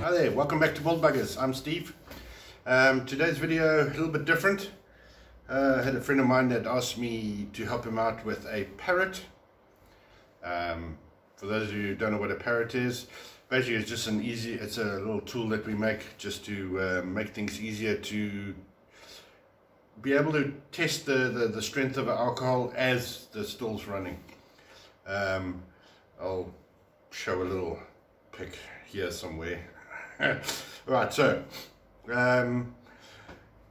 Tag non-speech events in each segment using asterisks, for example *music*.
Hi there, welcome back to Bald Buggers. I'm Steve. Um, today's video a little bit different. Uh, I had a friend of mine that asked me to help him out with a parrot. Um, for those of you who don't know what a parrot is, basically it's just an easy, it's a little tool that we make just to uh, make things easier to be able to test the, the, the strength of alcohol as the still's running. Um, I'll show a little pic here somewhere. *laughs* right, so um,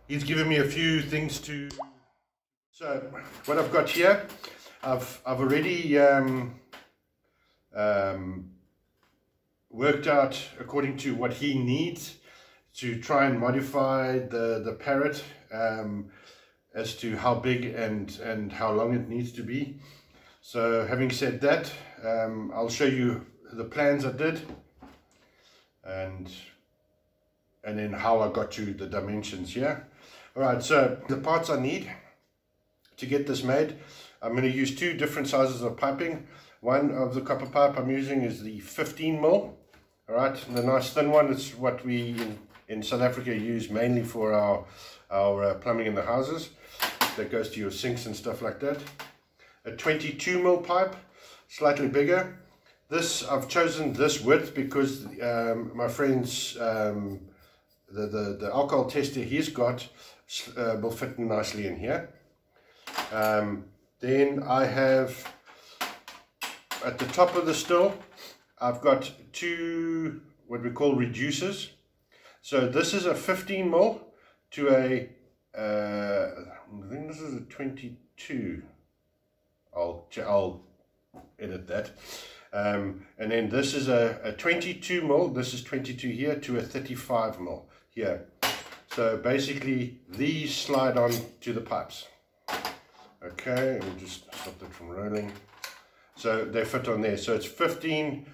he's given me a few things to. So what I've got here, I've I've already um, um, worked out according to what he needs to try and modify the the parrot um, as to how big and and how long it needs to be. So having said that, um, I'll show you the plans I did and and then how I got to the dimensions here. All right, so the parts I need to get this made, I'm going to use two different sizes of piping. One of the copper pipe I'm using is the 15 mil. All right, the nice thin one is what we in, in South Africa use mainly for our our uh, plumbing in the houses. That goes to your sinks and stuff like that. A 22 mil pipe, slightly bigger this I've chosen this width because um, my friend's um, the, the the alcohol tester he's got uh, will fit nicely in here. Um, then I have at the top of the still I've got two what we call reducers. So this is a 15 mil to a uh, I think this is a 22. I'll I'll edit that. Um, and then this is a, a 22 mil, this is 22 here, to a 35 mil here. So basically these slide on to the pipes. Okay, we'll just stop that from rolling. So they fit on there. So it's 15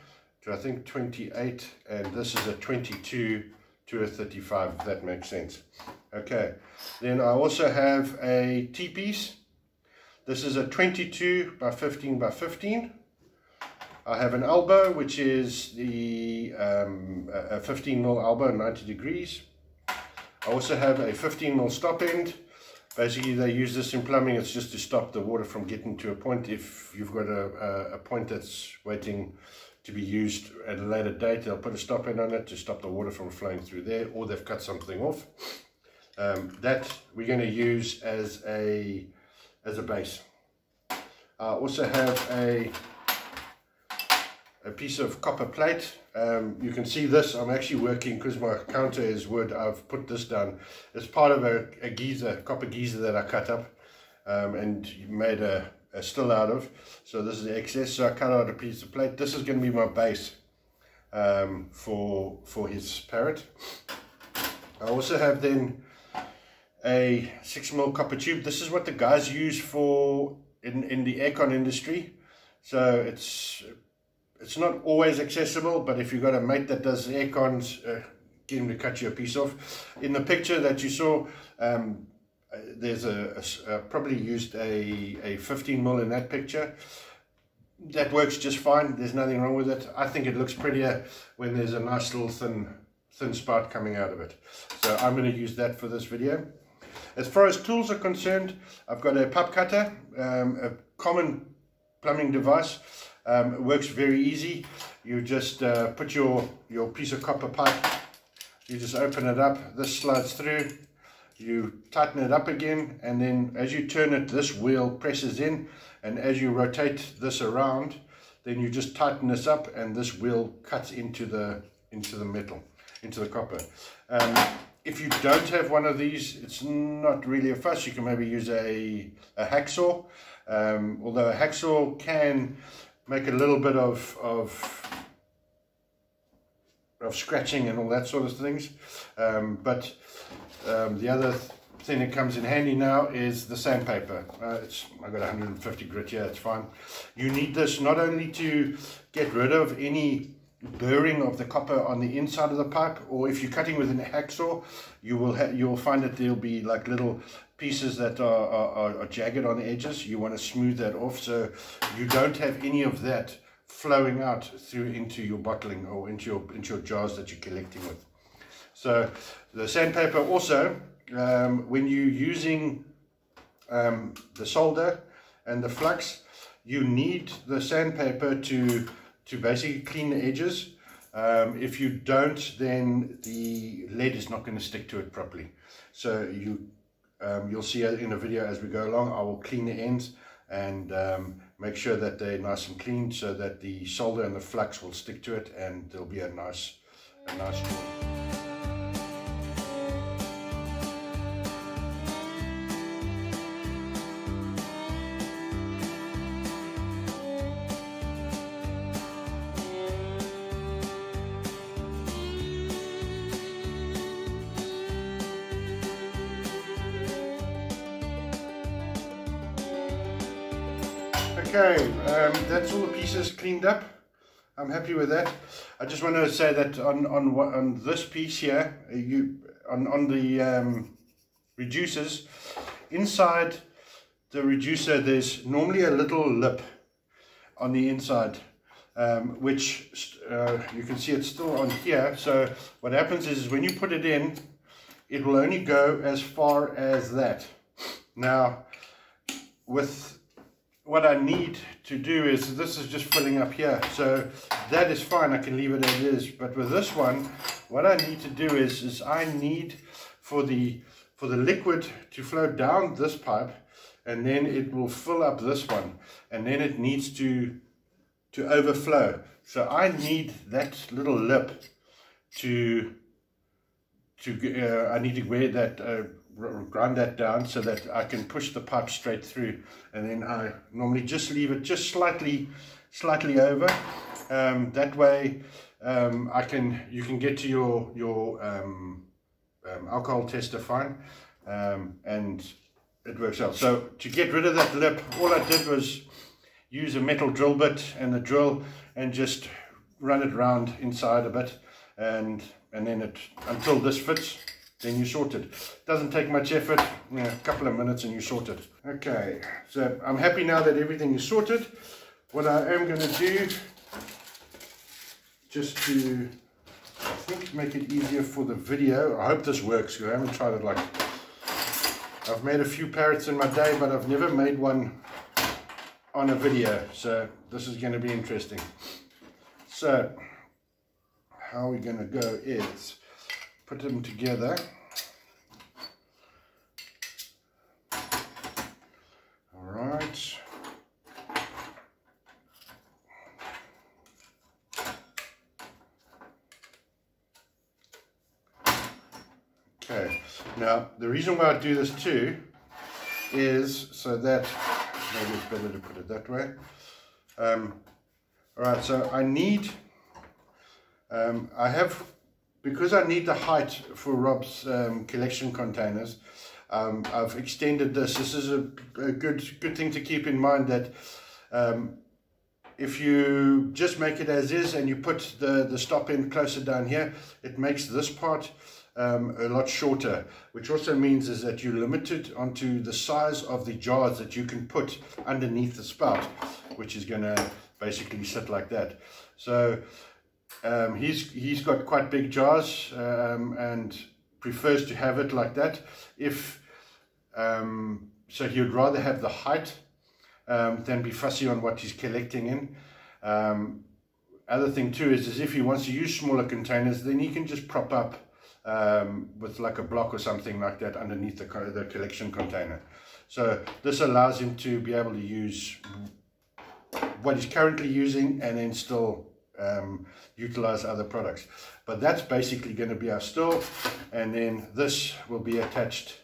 to I think 28 and this is a 22 to a 35 if that makes sense. Okay, then I also have a T-piece. This is a 22 by 15 by 15 I have an elbow, which is the um, a 15 mil elbow, 90 degrees. I also have a 15 mil stop end. Basically, they use this in plumbing. It's just to stop the water from getting to a point. If you've got a, a, point that's waiting to be used at a later date, they'll put a stop end on it to stop the water from flowing through there, or they've cut something off. Um, that we're going to use as a as a base. I also have a a piece of copper plate. Um, you can see this, I'm actually working because my counter is wood, I've put this down. It's part of a, a geyser, copper geyser that I cut up um, and made a, a still out of. So this is the excess, so I cut out a piece of plate. This is going to be my base um, for, for his parrot. I also have then a 6 mil copper tube. This is what the guys use for in, in the aircon industry. So it's it's not always accessible, but if you've got a mate that does aircons, uh, get him to cut you a piece off. In the picture that you saw, um, uh, there's a, a, a, probably used a, a 15 mil in that picture. That works just fine. There's nothing wrong with it. I think it looks prettier when there's a nice little thin thin spout coming out of it. So I'm going to use that for this video. As far as tools are concerned, I've got a pipe cutter, um, a common plumbing device. Um, it works very easy. You just uh, put your, your piece of copper pipe, you just open it up, this slides through, you tighten it up again, and then as you turn it, this wheel presses in, and as you rotate this around, then you just tighten this up, and this wheel cuts into the, into the metal, into the copper. Um, if you don't have one of these, it's not really a fuss. You can maybe use a, a hacksaw. Um, although a hacksaw can make a little bit of, of, of scratching and all that sort of things. Um, but um, the other thing that comes in handy now is the sandpaper. Uh, it's I've got 150 grit here, it's fine. You need this not only to get rid of any burring of the copper on the inside of the pipe or if you're cutting with an hacksaw you will you'll find that there'll be like little pieces that are, are, are, jagged on the edges you want to smooth that off so you don't have any of that flowing out through into your bottling or into your into your jars that you're collecting with. So the sandpaper also, um, when you're using um, the solder and the flux, you need the sandpaper to to basically clean the edges. Um, if you don't, then the lead is not going to stick to it properly. So you um, you'll see in the video as we go along, I will clean the ends and um, make sure that they're nice and clean so that the solder and the flux will stick to it and there'll be a nice, a nice. Cleaned up. I'm happy with that. I just want to say that on on on this piece here, you on on the um, reducers, inside the reducer, there's normally a little lip on the inside, um, which uh, you can see it's still on here. So what happens is when you put it in, it will only go as far as that. Now, with what I need to do is this is just filling up here. So that is fine I can leave it as is. But with this one what I need to do is is I need for the for the liquid to flow down this pipe and then it will fill up this one. And then it needs to to overflow. So I need that little lip to to uh, I need to wear that uh, grind that down so that I can push the pipe straight through. And then I normally just leave it just slightly slightly over. Um, that way um, I can you can get to your your um, um alcohol tester fine. Um, and it works out. So to get rid of that lip all I did was use a metal drill bit and a drill and just run it around inside a bit. And and then it until this fits then you're sorted. Doesn't take much effort, a couple of minutes and you're sorted. Okay, so I'm happy now that everything is sorted. What I am going to do, just to, I think, make it easier for the video. I hope this works, I haven't tried it like, I've made a few parrots in my day, but I've never made one on a video. So this is going to be interesting. So, how we're going to go is, put them together. All right. Okay, now the reason why I do this too is so that, maybe it's better to put it that way. Um, all right, so I need, um, I have because I need the height for Rob's um, collection containers, um, I've extended this. This is a, a, good good thing to keep in mind that um, if you just make it as is and you put the, the stop end closer down here, it makes this part um, a lot shorter, which also means is that you're limited onto the size of the jars that you can put underneath the spout, which is going to basically sit like that. So um, he's he's got quite big jars um, and prefers to have it like that. If um, so, he would rather have the height um, than be fussy on what he's collecting in. Um, other thing too is, is if he wants to use smaller containers, then he can just prop up um, with like a block or something like that underneath the, the collection container. So this allows him to be able to use what he's currently using and then still um, utilize other products. But that's basically going to be our store and then this will be attached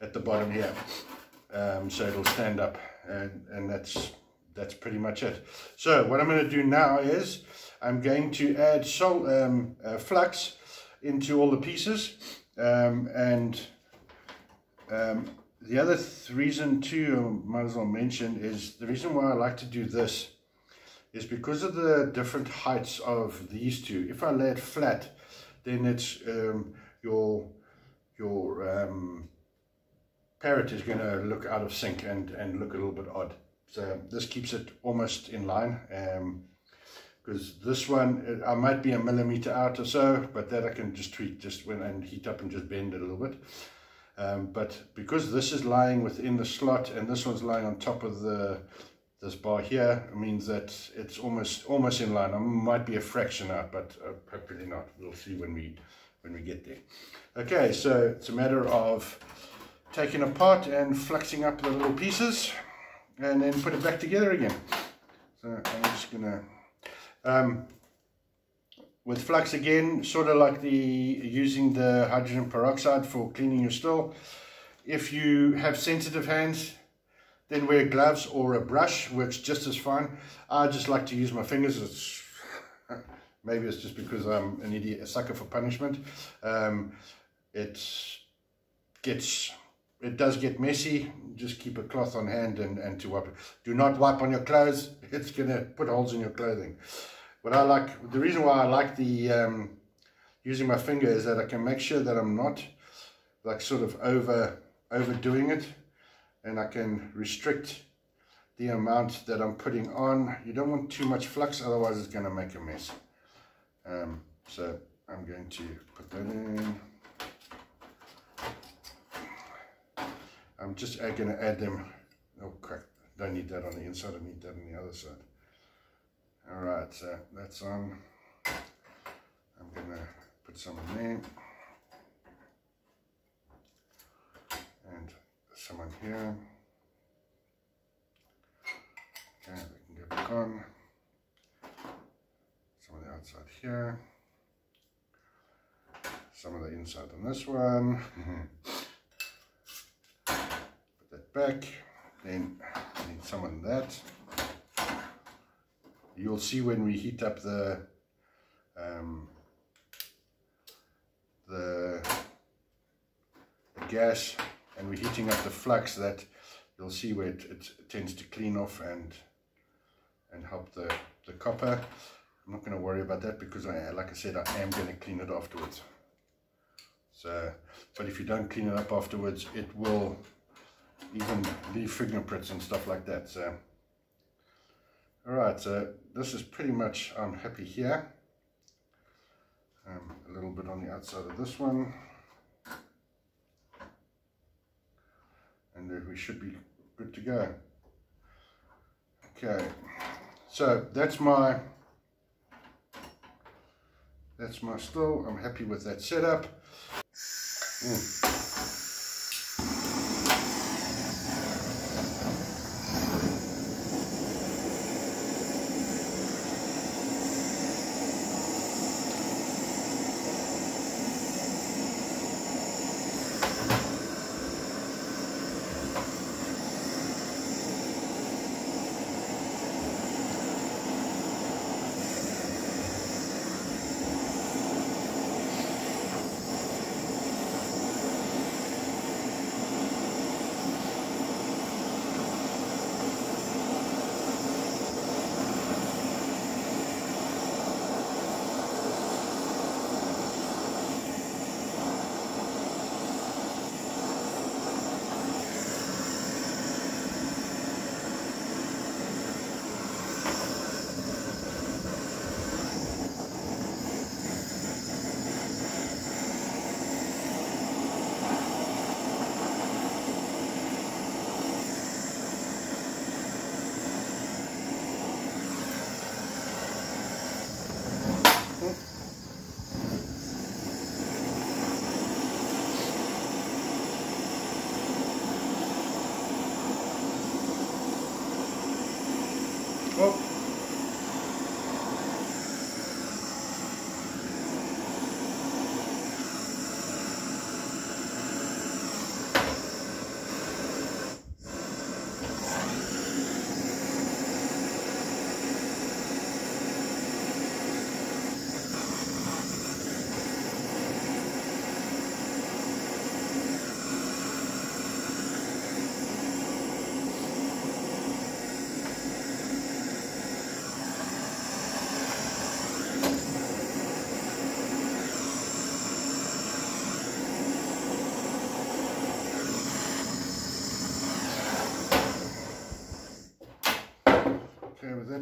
at the bottom here. Um, so it'll stand up and, and that's that's pretty much it. So what I'm going to do now is I'm going to add sol um, uh, flux into all the pieces um, and um, the other th reason too I might as well mention is the reason why I like to do this is because of the different heights of these two. If I lay it flat, then it's um, your your um, parrot is going to look out of sync and, and look a little bit odd. So this keeps it almost in line. Um, because this one I might be a millimeter out or so but that I can just tweak just when and heat up and just bend it a little bit um, but because this is lying within the slot and this one's lying on top of the this bar here means that it's almost almost in line. I might be a fraction out but uh, hopefully not. We'll see when we when we get there. Okay so it's a matter of taking apart and fluxing up the little pieces and then put it back together again. So I'm just gonna um, with flux again, sort of like the using the hydrogen peroxide for cleaning your still. If you have sensitive hands, then wear gloves or a brush, works just as fine. I just like to use my fingers. It's, *laughs* maybe it's just because I'm an idiot, a sucker for punishment. Um, it gets, it does get messy. Just keep a cloth on hand and, and to wipe it. Do not wipe on your clothes. *laughs* It's going to put holes in your clothing what I like, the reason why I like the um, using my finger is that I can make sure that I'm not like sort of over overdoing it and I can restrict the amount that I'm putting on. You don't want too much flux, otherwise it's going to make a mess. Um, so I'm going to put that in. I'm just going to add them. Oh crap, don't need that on the inside, I need that on the other side. All right, so that's on. I'm gonna put some in there. And some in here. Okay, we can go back on. Some of the outside here. Some of the inside on this one. *laughs* put that back. Then I need some of that you'll see when we heat up the um, the, gas and we're heating up the flux that you'll see where it, it tends to clean off and and help the, the copper. I'm not going to worry about that because I, like I said, I am going to clean it afterwards. So, but if you don't clean it up afterwards, it will even leave fingerprints and stuff like that. So Alright, so this is pretty much, I'm happy here. Um, a little bit on the outside of this one. And we should be good to go. Okay, so that's my that's my still. I'm happy with that setup. Mm. Well,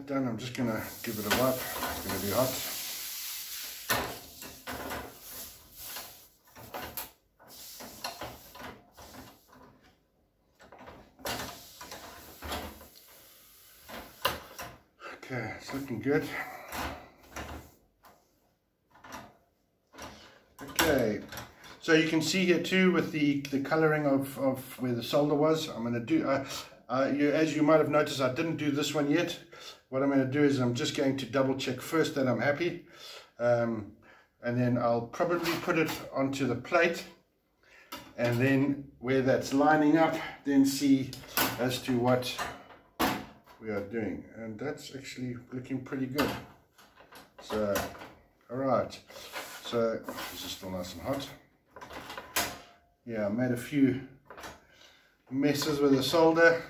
done, I'm just going to give it a wipe. It's going to be hot. Okay, it's looking good. Okay, so you can see here too with the, the colouring of, of where the solder was. I'm going to do, uh, uh, you, as you might have noticed, I didn't do this one yet. What I'm going to do is I'm just going to double check first that I'm happy. Um, and then I'll probably put it onto the plate. And then where that's lining up, then see as to what we are doing and that's actually looking pretty good so all right so this is still nice and hot yeah I made a few messes with the solder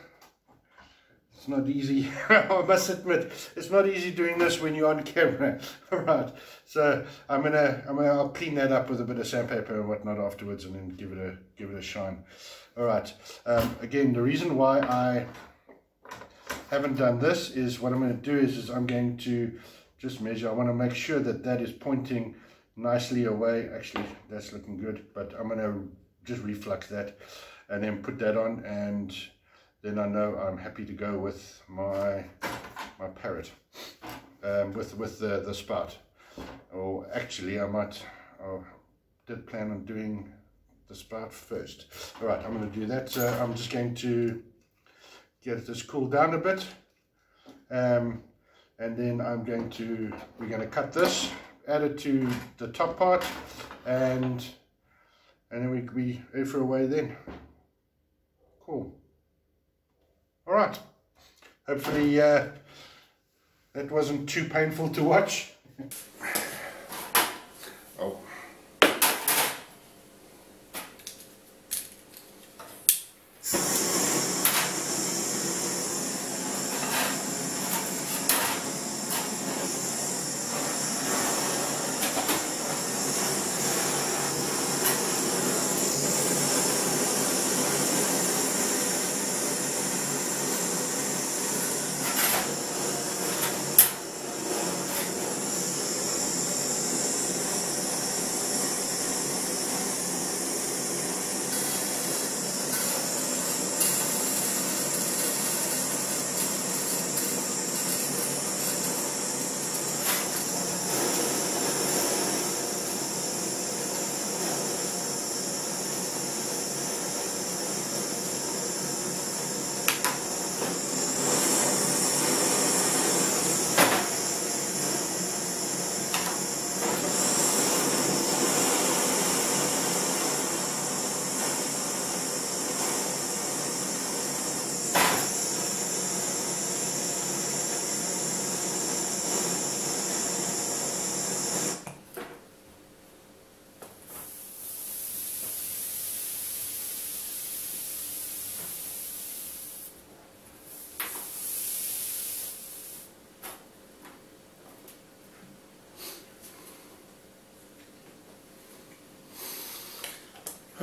it's not easy. *laughs* I must admit it's not easy doing this when you're on camera. All *laughs* right. So I'm gonna I'm gonna I'll clean that up with a bit of sandpaper and whatnot afterwards and then give it a give it a shine. All right. Um, again the reason why I haven't done this is what I'm going to do is, is I'm going to just measure. I want to make sure that that is pointing nicely away. Actually, that's looking good, but I'm going to just reflux that and then put that on and then I know I'm happy to go with my my parrot um, with with the, the spout. Or actually, I might, I did plan on doing the spout first. All right, I'm going to do that. So I'm just going to get this cooled down a bit. Um, and then I'm going to, we're going to cut this, add it to the top part, and and then we can be for away then. Cool. All right. Hopefully uh, that wasn't too painful to watch. oh.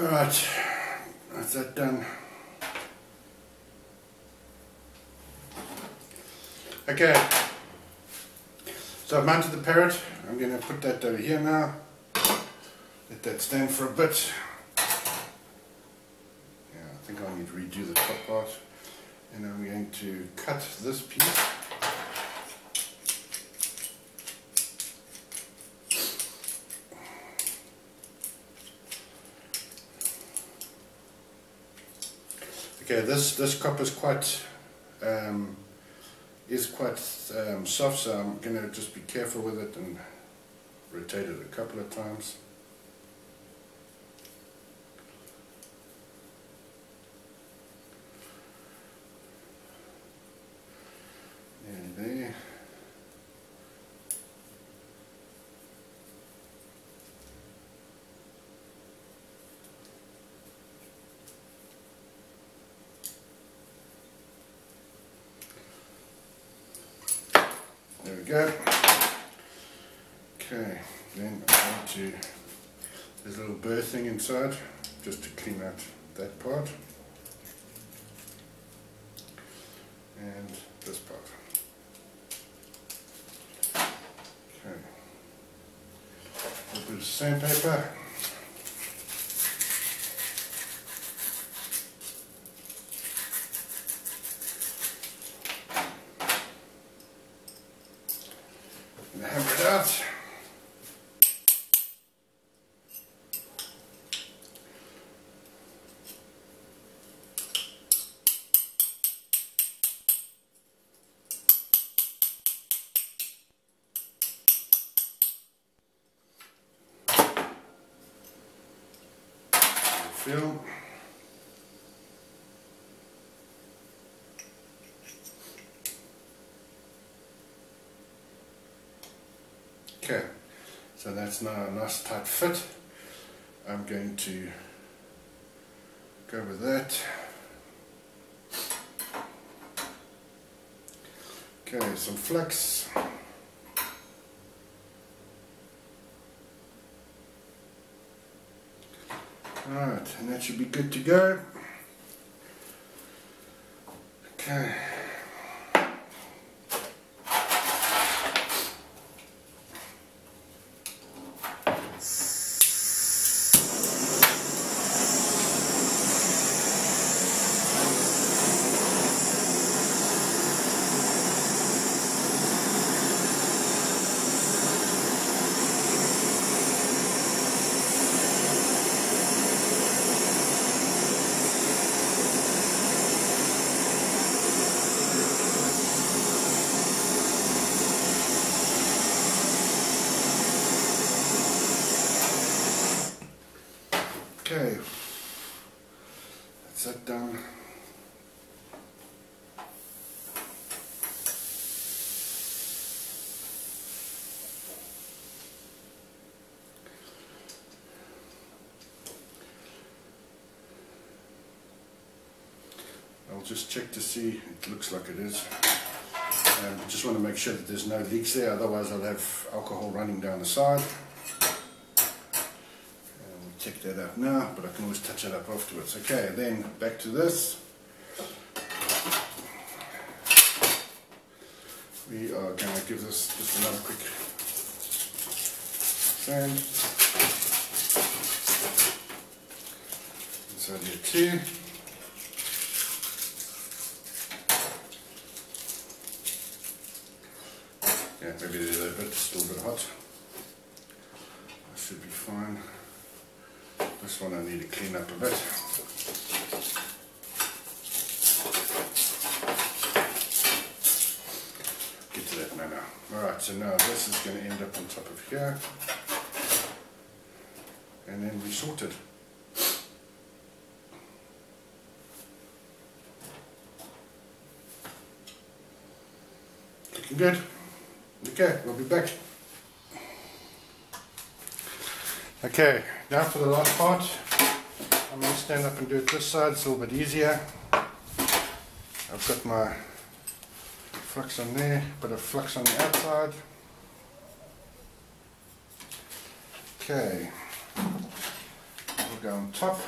All right, that's that done. Okay, so I've mounted the parrot. I'm going to put that over here now. Let that stand for a bit. Yeah, I think I need to redo the top part. And I'm going to cut this piece. This this cup is quite um, is quite um, soft, so I'm going to just be careful with it and rotate it a couple of times. go. Okay, then I want to, there's a little burr thing inside, just to clean out that part. And this part. Okay. A little bit of sandpaper. Okay, so that's now a nice tight fit. I'm going to go with that. Okay, some flux. Alright, and that should be good to go. Okay. Okay, that's that done. I'll just check to see, it looks like it is. Um, just want to make sure that there's no leaks there, otherwise I'll have alcohol running down the side check that out now, but I can always touch it up afterwards. Okay, then back to this. We are going to give this just another quick sand. Inside here too. Yeah, bit, still a bit hot. That should be fine. This one I need to clean up a bit. Get to that now. Alright, so now this is going to end up on top of here. And then we sort it. Looking good. Okay, we'll be back. Okay, now for the last part. I'm going to stand up and do it this side, it's a little bit easier. I've got my flux on there, bit of flux on the outside. Okay, we'll go on top.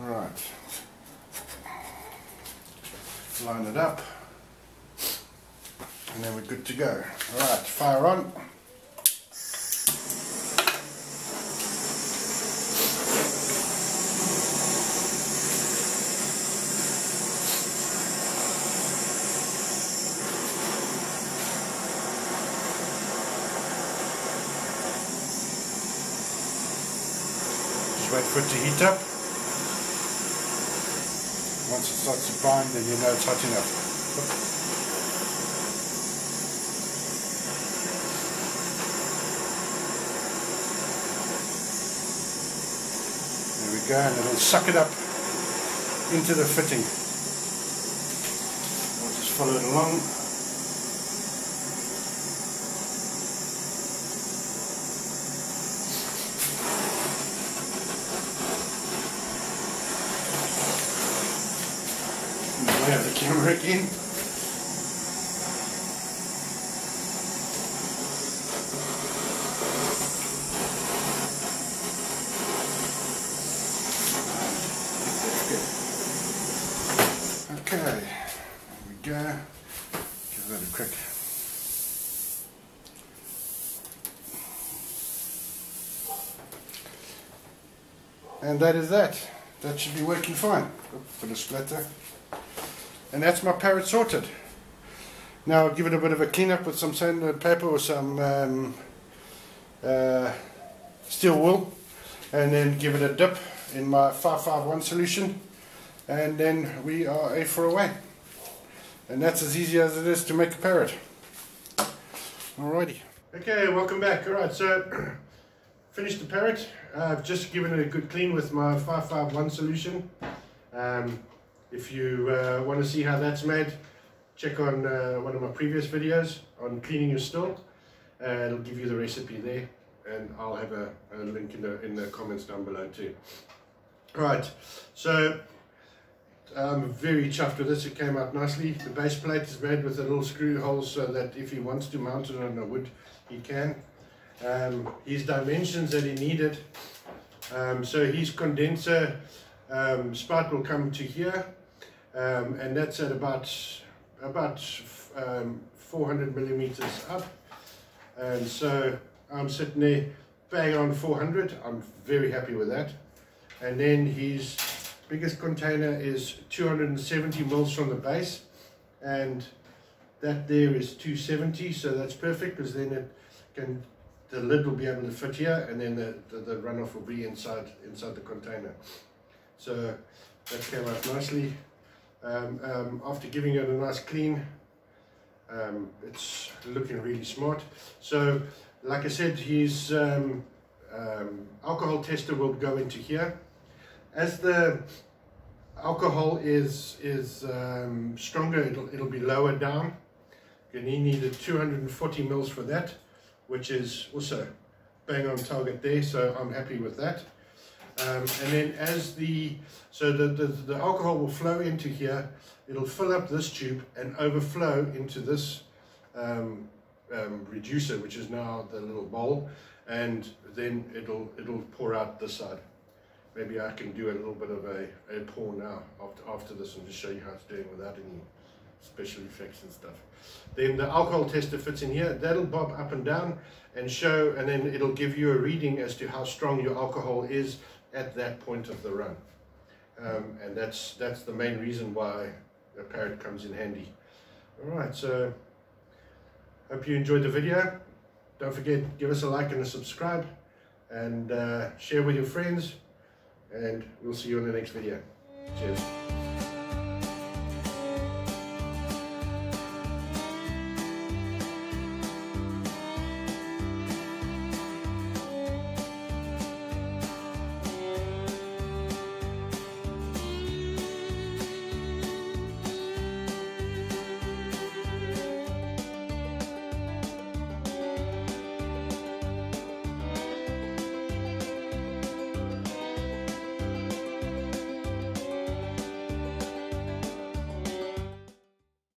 Alright, line it up and then we're good to go. Alright, fire on. Just wait for it to heat up. Once it starts to bind then you know it's hot enough. There we go and it'll suck it up into the fitting. I'll just follow it along. Okay. There we go. Just a little quick and that is that. That should be working fine. Got a splatter. And that's my parrot sorted. Now I'll give it a bit of a clean up with some sandpaper or some um, uh, steel wool and then give it a dip in my 551 solution and then we are a for away. And that's as easy as it is to make a parrot. Alrighty. Okay, welcome back. Alright, so *clears throat* finished the parrot. I've just given it a good clean with my 551 solution. Um, if you uh, want to see how that's made, check on uh, one of my previous videos on cleaning your still. Uh, it'll give you the recipe there and I'll have a, a, link in the, in the comments down below too. Right, so I'm very chuffed with this, it came out nicely. The base plate is made with a little screw hole so that if he wants to mount it on a wood, he can. Um, his dimensions that he needed, um, so his condenser um, will come to here, um, and that's at about about um, 400 millimeters up. And so I'm sitting there bang on 400. I'm very happy with that. And then his biggest container is 270 mils from the base. And that there is 270, so that's perfect because then it can the lid will be able to fit here and then the, the, the runoff will be inside inside the container. So that came out nicely. Um, um, after giving it a nice clean, um, it's looking really smart. So, like I said, his um, um, alcohol tester will go into here. As the alcohol is is um, stronger, it'll it'll be lower down. He needed 240 mils for that, which is also bang on target there. So I'm happy with that. Um, and then as the, so the, the, the, alcohol will flow into here, it'll fill up this tube and overflow into this um, um, reducer, which is now the little bowl, and then it'll, it'll pour out this side. Maybe I can do a little bit of a, a pour now after, after this and just show you how it's doing without any special effects and stuff. Then the alcohol tester fits in here, that'll bob up and down and show, and then it'll give you a reading as to how strong your alcohol is at that point of the run. Um, and that's, that's the main reason why a parrot comes in handy. Alright, so hope you enjoyed the video. Don't forget, give us a like and a subscribe and uh, share with your friends and we'll see you in the next video. Cheers.